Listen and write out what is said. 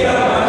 Yeah.